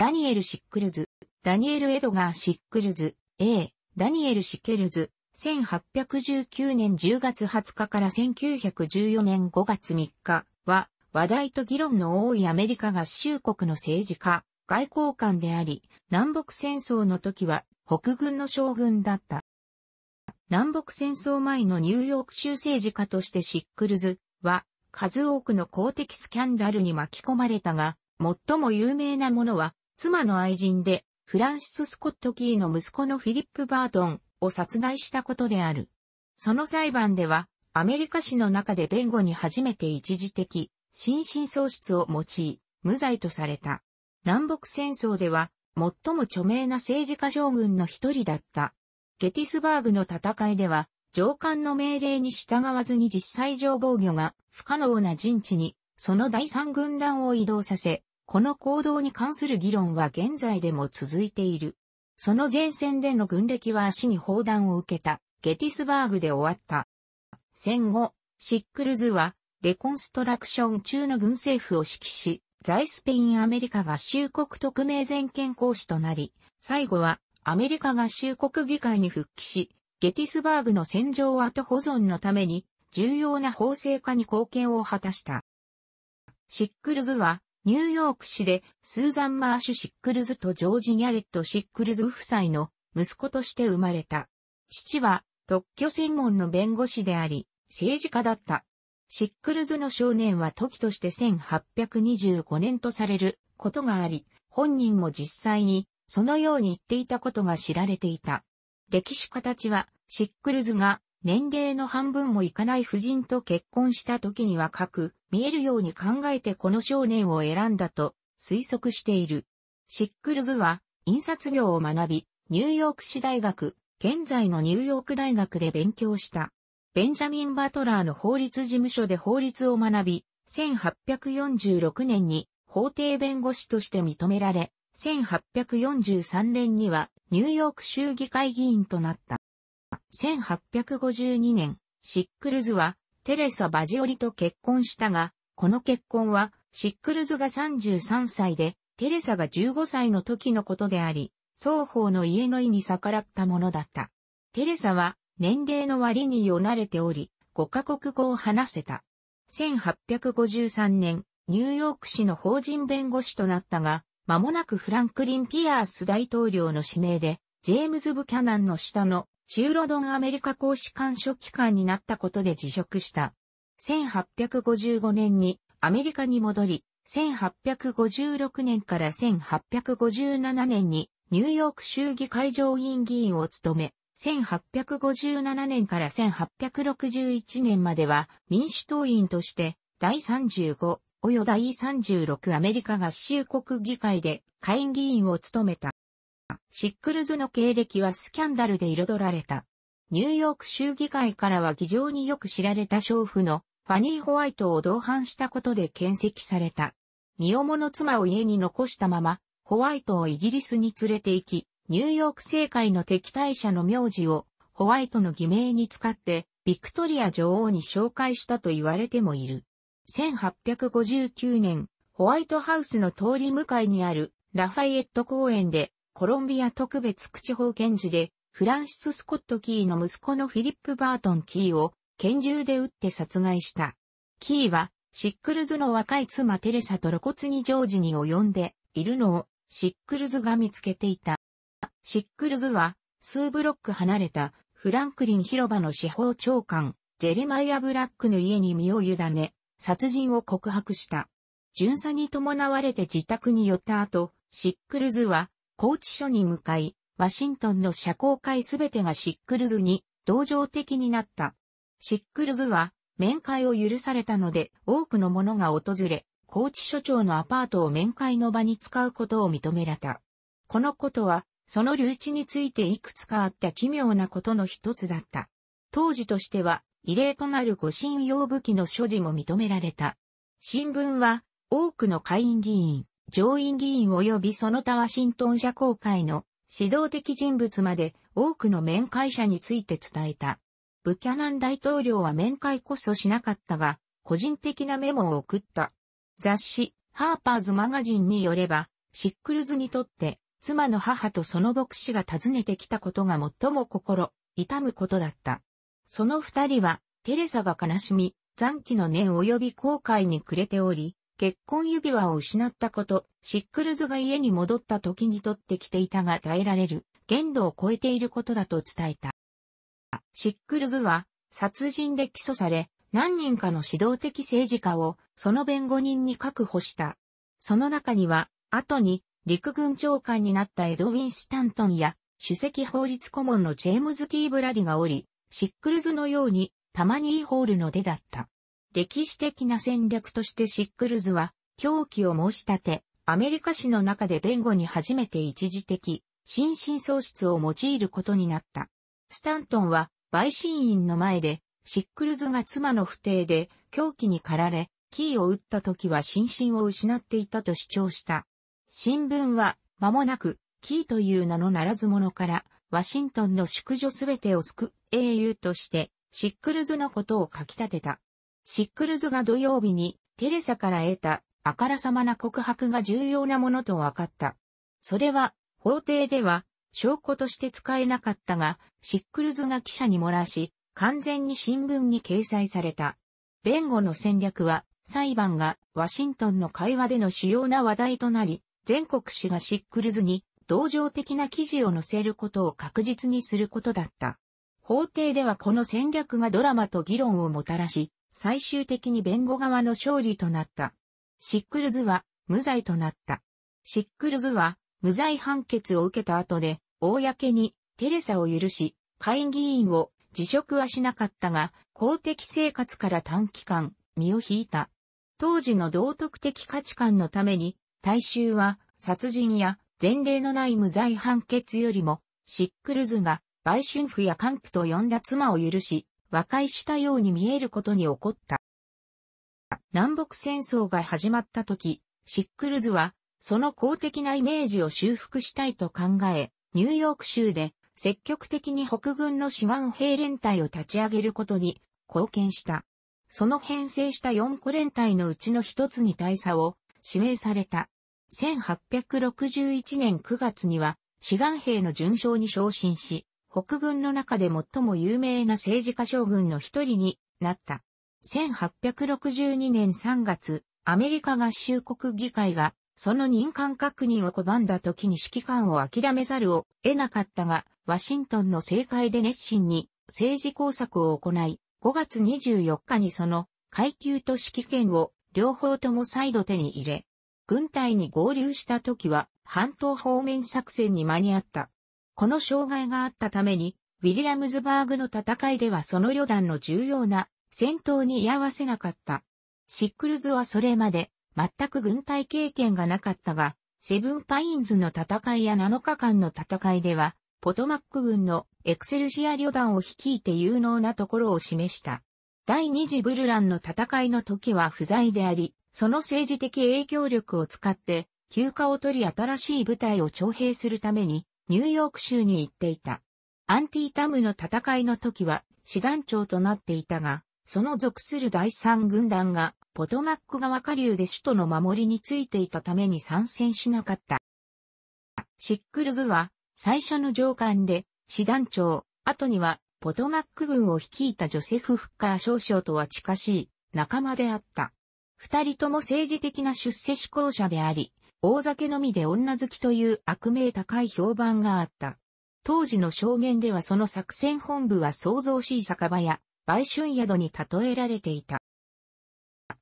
ダニエル・シックルズ、ダニエル・エドガー・シックルズ、英、ダニエル・シケルズ、1819年10月20日から1914年5月3日は、話題と議論の多いアメリカ合衆国の政治家、外交官であり、南北戦争の時は北軍の将軍だった。南北戦争前のニューヨーク州政治家としてシックルズは数多くの公的スキャンダルに巻き込まれたが、最も有名なものは妻の愛人でフランシス・スコット・キーの息子のフィリップ・バートンを殺害したことである。その裁判では、アメリカ史の中で弁護に初めて一時的、心神喪失を用い、無罪とされた。南北戦争では、最も著名な政治家将軍の一人だった。ゲティスバーグの戦いでは、上官の命令に従わずに実際上防御が不可能な陣地に、その第三軍団を移動させ、この行動に関する議論は現在でも続いている。その前線での軍歴は足に砲弾を受けたゲティスバーグで終わった。戦後、シックルズはレコンストラクション中の軍政府を指揮し、在スペインアメリカ合衆国特命全権公使となり、最後はアメリカ合衆国議会に復帰し、ゲティスバーグの戦場跡保存のために重要な法制化に貢献を果たした。シックルズはニューヨーク市でスーザン・マーシュ・シックルズとジョージ・ギャレット・シックルズ夫妻の息子として生まれた。父は特許専門の弁護士であり、政治家だった。シックルズの生年は時として1825年とされることがあり、本人も実際にそのように言っていたことが知られていた。歴史家たちは、シックルズが年齢の半分もいかない夫人と結婚した時には若く見えるように考えてこの生年を選んだと推測している。シックルズは印刷業を学び、ニューヨーク市大学、現在のニューヨーク大学で勉強した。ベンジャミン・バトラーの法律事務所で法律を学び、1846年に法廷弁護士として認められ、1843年にはニューヨーク州議会議員となった。1852年、シックルズはテレサ・バジオリと結婚したが、この結婚はシックルズが33歳で、テレサが15歳の時のことであり、双方の家の意に逆らったものだった。テレサは年齢の割によなれており、5カ国語を話せた。1853年、ニューヨーク市の法人弁護士となったが、間もなくフランクリン・ピアース大統領の指名で、ジェームズ・ブキャナンの下の中ロドンアメリカ公使館書機関になったことで辞職した。1855年にアメリカに戻り、1856年から1857年にニューヨーク州議会上院議員を務め、1857年から1861年までは民主党員として第35およ第36アメリカ合衆国議会で下院議員を務めた。シックルズの経歴はスキャンダルで彩られた。ニューヨーク州議会からは議場によく知られた娼婦のファニー・ホワイトを同伴したことで検責された。身重の妻を家に残したまま、ホワイトをイギリスに連れて行き、ニューヨーク政界の敵対者の名字をホワイトの偽名を使ってビクトリア女王に紹介したと言われてもいる。1859年、ホワイトハウスの通り向かいにあるラファイエット公園でコロンビア特別区法検事で、フランシス・スコット・キーの息子のフィリップ・バートン・キーを拳銃で撃って殺害した。キーは、シックルズの若い妻テレサと露骨にジョージに及んでいるのをシックルズが見つけていた。シックルズは、数ブロック離れたフランクリン広場の司法長官、ジェレマイア・ブラックの家に身を委ね、殺人を告白した。巡査に伴われて自宅に寄った後、シックルズは拘置所に向かい、ワシントンの社交界すべてがシックルズに同情的になった。シックルズは面会を許されたので多くの者が訪れ、拘置所長のアパートを面会の場に使うことを認められた。このことは、その留置についていくつかあった奇妙なことの一つだった。当時としては、異例となる護身用武器の所持も認められた。新聞は、多くの会員議員、上院議員及びその他ワシントン社交界の指導的人物まで多くの面会者について伝えた。ブキャナン大統領は面会こそしなかったが、個人的なメモを送った。雑誌、ハーパーズマガジンによれば、シックルズにとって、妻の母とその牧師が訪ねてきたことが最も心、痛むことだった。その二人は、テレサが悲しみ、残機の念及び後悔に暮れており、結婚指輪を失ったこと、シックルズが家に戻った時に取ってきていたが耐えられる、限度を超えていることだと伝えた。シックルズは、殺人で起訴され、何人かの指導的政治家を、その弁護人に確保した。その中には、後に、陸軍長官になったエドウィン・スタントンや、首席法律顧問のジェームズ・ティー・ブラディがおり、シックルズのように、たまにイホールの出だった。歴史的な戦略としてシックルズは、狂気を申し立て、アメリカ史の中で弁護に初めて一時的、心神喪失を用いることになった。スタントンは、陪審員の前で、シックルズが妻の不定で狂気に駆られ、キーを打った時は心身を失っていたと主張した。新聞は、間もなく、キーという名のならず者から、ワシントンの淑女すべてを救う英雄として、シックルズのことを書き立てた。シックルズが土曜日に、テレサから得た、あからさまな告白が重要なものと分かった。それは、法廷では、証拠として使えなかったが、シックルズが記者に漏らし、完全に新聞に掲載された。弁護の戦略は、裁判がワシントンの会話での主要な話題となり、全国紙がシックルズに同情的な記事を載せることを確実にすることだった。法廷ではこの戦略がドラマと議論をもたらし、最終的に弁護側の勝利となった。シックルズは無罪となった。シックルズは無罪判決を受けた後で、公にテレサを許し、会議員を辞職はしなかったが、公的生活から短期間、身を引いた。当時の道徳的価値観のために、大衆は殺人や前例のない無罪判決よりも、シックルズが売春婦や幹部と呼んだ妻を許し、和解したように見えることに起こった。南北戦争が始まった時、シックルズは、その公的なイメージを修復したいと考え、ニューヨーク州で積極的に北軍の志願兵連隊を立ち上げることに貢献した。その編成した4個連隊のうちの一つに大佐を指名された。1861年9月には志願兵の準将に昇進し、北軍の中で最も有名な政治家将軍の一人になった。1862年3月、アメリカ合衆国議会がその任官確認を拒んだ時に指揮官を諦めざるを得なかったが、ワシントンの政界で熱心に政治工作を行い、5月24日にその階級と指揮権を両方とも再度手に入れ、軍隊に合流した時は半島方面作戦に間に合った。この障害があったために、ウィリアムズバーグの戦いではその旅団の重要な戦闘に居合わせなかった。シックルズはそれまで全く軍隊経験がなかったが、セブンパインズの戦いや7日間の戦いでは、ポトマック軍のエクセルシア旅団を率いて有能なところを示した。第二次ブルランの戦いの時は不在であり、その政治的影響力を使って休暇を取り新しい部隊を徴兵するためにニューヨーク州に行っていた。アンティータムの戦いの時は師団長となっていたが、その属する第三軍団がポトマック川下流で首都の守りについていたために参戦しなかった。シックルズは最初の上官で師団長、後にはポトマック軍を率いたジョセフ・フッカー少将とは近しい仲間であった。二人とも政治的な出世志向者であり、大酒飲みで女好きという悪名高い評判があった。当時の証言ではその作戦本部は創造しい酒場や売春宿に例えられていた。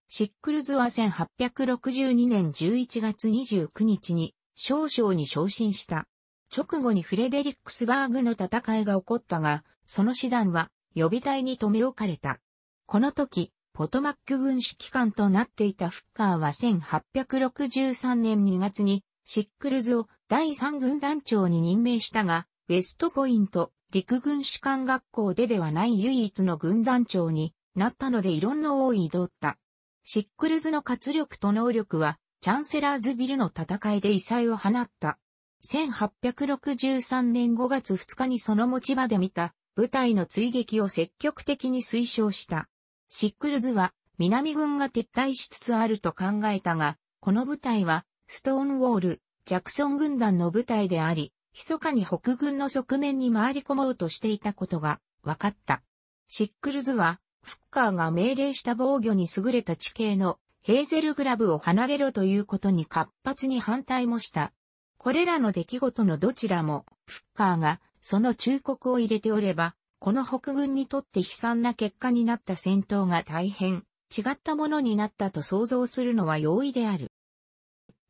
シックルズは1862年11月29日に少将に昇進した。直後にフレデリックスバーグの戦いが起こったが、その師団は予備隊に留め置かれた。この時、ポトマック軍指揮官となっていたフッカーは1863年2月にシックルズを第3軍団長に任命したが、ウェストポイント陸軍士官学校でではない唯一の軍団長になったので異論の多いどった。シックルズの活力と能力は、チャンセラーズビルの戦いで異彩を放った。1863年5月2日にその持ち場で見た部隊の追撃を積極的に推奨した。シックルズは南軍が撤退しつつあると考えたが、この部隊はストーンウォール、ジャクソン軍団の部隊であり、密かに北軍の側面に回り込もうとしていたことが分かった。シックルズは、フッカーが命令した防御に優れた地形のヘーゼルグラブを離れろということに活発に反対もした。これらの出来事のどちらも、フッカーがその忠告を入れておれば、この北軍にとって悲惨な結果になった戦闘が大変違ったものになったと想像するのは容易である。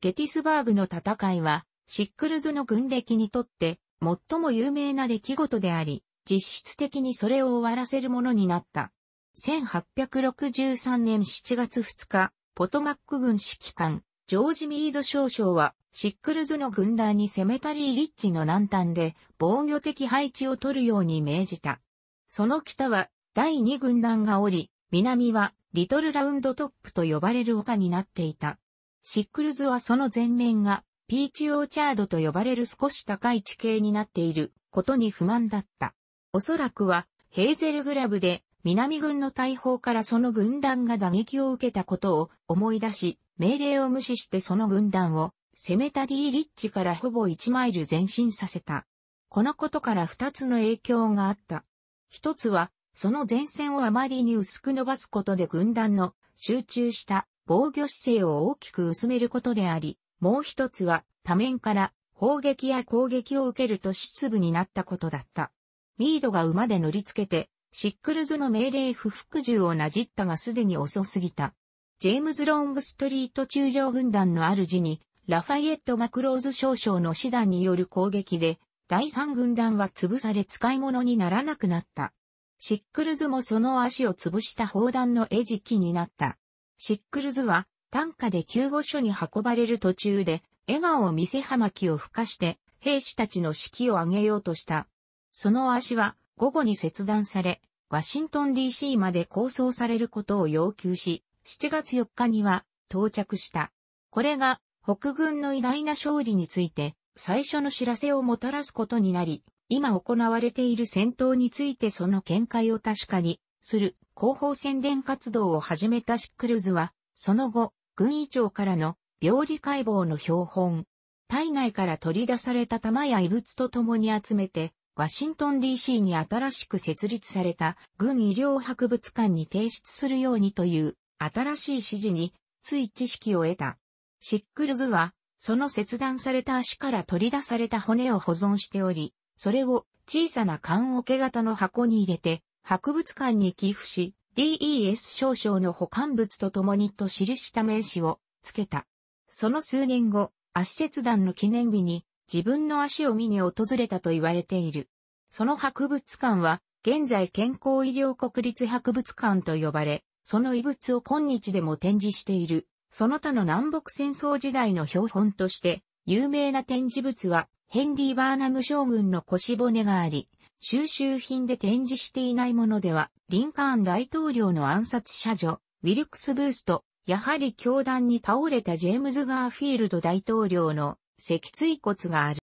ゲティスバーグの戦いは、シックルズの軍歴にとって最も有名な出来事であり、実質的にそれを終わらせるものになった。1863年7月2日、ポトマック軍指揮官、ジョージ・ミード少将は、シックルズの軍団にセメタリー・リッチの南端で防御的配置を取るように命じた。その北は第2軍団がおり、南はリトルラウンドトップと呼ばれる丘になっていた。シックルズはその前面がピーチオーチャードと呼ばれる少し高い地形になっていることに不満だった。おそらくはヘーゼルグラブで南軍の大砲からその軍団が打撃を受けたことを思い出し、命令を無視してその軍団をセメタリーリッチからほぼ1マイル前進させた。このことから二つの影響があった。一つは、その前線をあまりに薄く伸ばすことで軍団の集中した防御姿勢を大きく薄めることであり、もう一つは多面から砲撃や攻撃を受けると失部になったことだった。ミードが馬で乗り付けてシックルズの命令不服従をなじったがすでに遅すぎた。ジェームズ・ロングストリート中将軍団の主に、ラファイエット・マクローズ少将の師団による攻撃で、第三軍団は潰され使い物にならなくなった。シックルズもその足を潰した砲弾の餌食になった。シックルズは、担架で救護所に運ばれる途中で、笑顔を見せ葉巻を吹かして、兵士たちの士気を上げようとした。その足は、午後に切断され、ワシントン DC まで構想されることを要求し、7月4日には到着した。これが北軍の偉大な勝利について最初の知らせをもたらすことになり、今行われている戦闘についてその見解を確かにする広報宣伝活動を始めたシックルズは、その後、軍医長からの病理解剖の標本、体内から取り出された玉や異物と共に集めてワシントン DC に新しく設立された軍医療博物館に提出するようにという新しい指示につい知識を得た。シックルズはその切断された足から取り出された骨を保存しており、それを小さな缶桶型の箱に入れて博物館に寄付し、DES 少々の保管物と共にと記した名刺をつけた。その数年後、足切断の記念日に自分の足を見に訪れたと言われている。その博物館は、現在健康医療国立博物館と呼ばれ、その遺物を今日でも展示している。その他の南北戦争時代の標本として、有名な展示物は、ヘンリー・バーナム将軍の腰骨があり、収集品で展示していないものでは、リンカーン大統領の暗殺者女、ウィルクス・ブースト、やはり教団に倒れたジェームズ・ガーフィールド大統領の脊椎骨がある。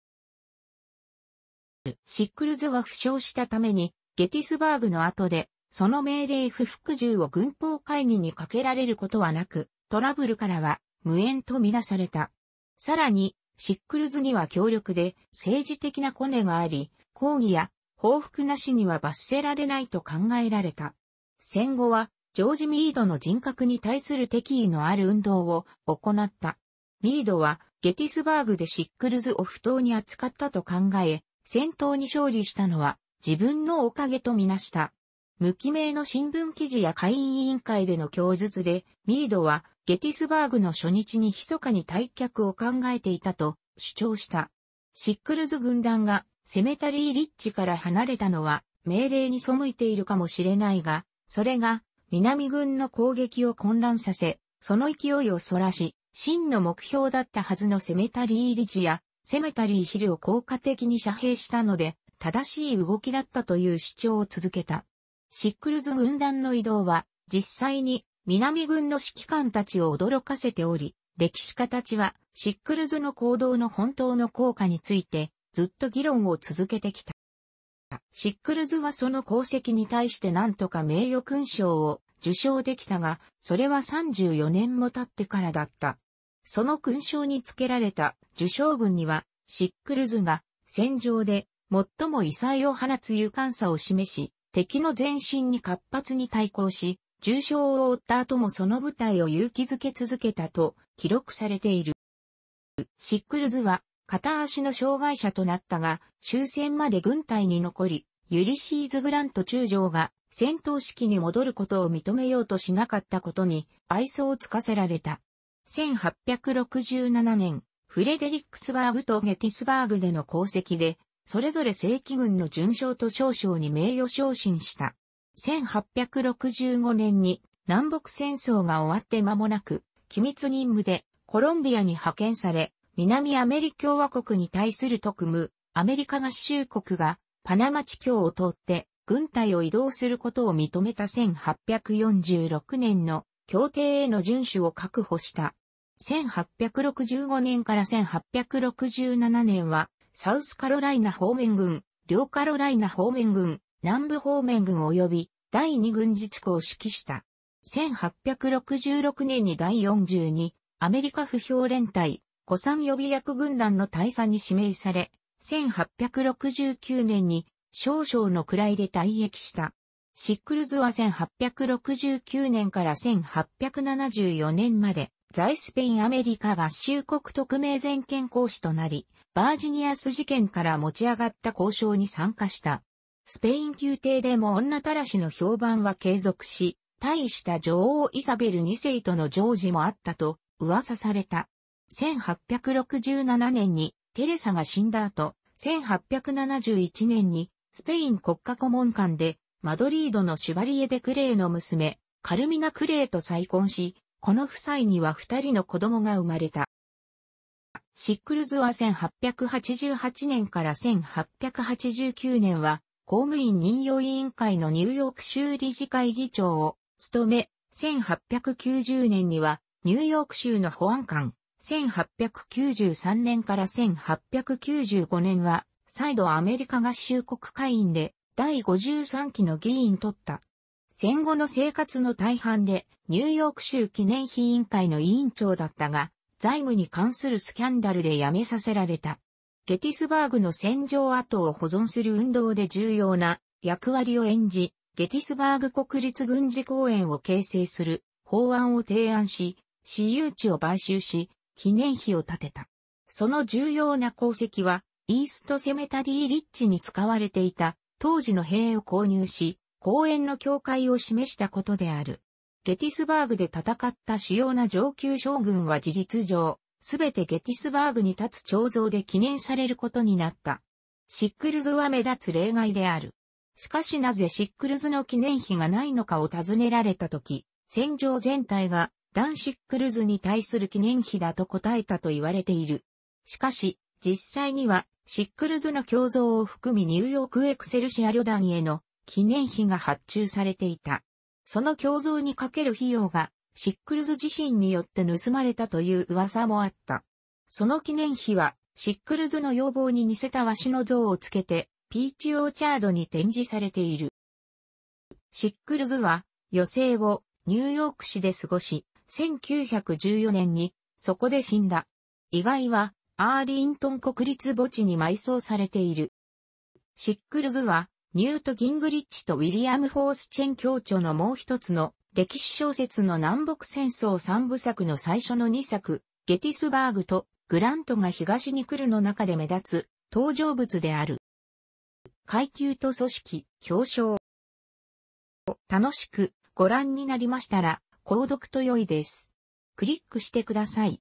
シックルズは負傷したために、ゲティスバーグの後で、その命令不服従を軍法会議にかけられることはなく、トラブルからは無縁とみなされた。さらに、シックルズには強力で政治的なコネがあり、抗議や報復なしには罰せられないと考えられた。戦後は、ジョージ・ミードの人格に対する敵意のある運動を行った。ミードはゲティスバーグでシックルズを不当に扱ったと考え、戦闘に勝利したのは自分のおかげとみなした。無記名の新聞記事や会員委員会での供述で、ミードはゲティスバーグの初日に密かに退却を考えていたと主張した。シックルズ軍団がセメタリーリッチから離れたのは命令に背いているかもしれないが、それが南軍の攻撃を混乱させ、その勢いをそらし、真の目標だったはずのセメタリーリジやセメタリーヒルを効果的に遮蔽したので、正しい動きだったという主張を続けた。シックルズ軍団の移動は、実際に南軍の指揮官たちを驚かせており、歴史家たちはシックルズの行動の本当の効果についてずっと議論を続けてきた。シックルズはその功績に対して何とか名誉勲章を受賞できたが、それは34年も経ってからだった。その勲章につけられた受賞文には、シックルズが戦場で最も異彩を放つ勇敢さを示し、敵の前進に活発に対抗し、重傷を負った後もその部隊を勇気づけ続けたと記録されている。シックルズは片足の障害者となったが、終戦まで軍隊に残り、ユリシーズ・グラント中将が戦闘式に戻ることを認めようとしなかったことに愛想をつかせられた。1867年、フレデリックスバーグとゲティスバーグでの功績で、それぞれ正規軍の準将と少将に名誉昇進した。1865年に南北戦争が終わって間もなく、機密任務でコロンビアに派遣され、南アメリカ共和国に対する特務、アメリカ合衆国がパナマ地峡を通って軍隊を移動することを認めた1846年の協定への遵守を確保した。1865年から1867年は、サウスカロライナ方面軍、両カロライナ方面軍、南部方面軍及び第二軍事地区を指揮した。1866年に第42アメリカ不評連隊、古参予備役軍団の大佐に指名され、1869年に少々の位で退役した。シックルズは1869年から1874年まで、在スペインアメリカ合衆国特命全権公使となり、バージニアス事件から持ち上がった交渉に参加した。スペイン宮廷でも女たらしの評判は継続し、大した女王イザベル2世との常時もあったと噂された。1867年にテレサが死んだ後、1871年にスペイン国家顧問官でマドリードのシュバリエ・デ・クレーの娘、カルミナ・クレーと再婚し、この夫妻には二人の子供が生まれた。シックルズは1888年から1889年は公務員任用委員会のニューヨーク州理事会議長を務め、1890年にはニューヨーク州の保安官、1893年から1895年は再度アメリカ合衆国会員で第53期の議員取った。戦後の生活の大半でニューヨーク州記念碑委員会の委員長だったが、財務に関するスキャンダルで辞めさせられた。ゲティスバーグの戦場跡を保存する運動で重要な役割を演じ、ゲティスバーグ国立軍事公園を形成する法案を提案し、私有地を買収し、記念碑を建てた。その重要な功績は、イーストセメタリーリッチに使われていた当時の兵を購入し、公園の境界を示したことである。ゲティスバーグで戦った主要な上級将軍は事実上、すべてゲティスバーグに立つ彫像で記念されることになった。シックルズは目立つ例外である。しかしなぜシックルズの記念碑がないのかを尋ねられたとき、戦場全体がダンシックルズに対する記念碑だと答えたと言われている。しかし、実際にはシックルズの胸像を含みニューヨークエクセルシア旅団への記念碑が発注されていた。その胸像にかける費用がシックルズ自身によって盗まれたという噂もあった。その記念碑はシックルズの要望に似せたワシの像をつけてピーチオーチャードに展示されている。シックルズは余生をニューヨーク市で過ごし、1914年にそこで死んだ。意外はアーリントン国立墓地に埋葬されている。シックルズは、ニュート・ギングリッチとウィリアム・フォースチェン教著のもう一つの歴史小説の南北戦争三部作の最初の2作、ゲティスバーグとグラントが東に来るの中で目立つ登場物である。階級と組織、表彰。楽しくご覧になりましたら、購読と良いです。クリックしてください。